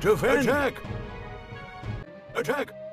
Defend! Attack! Attack!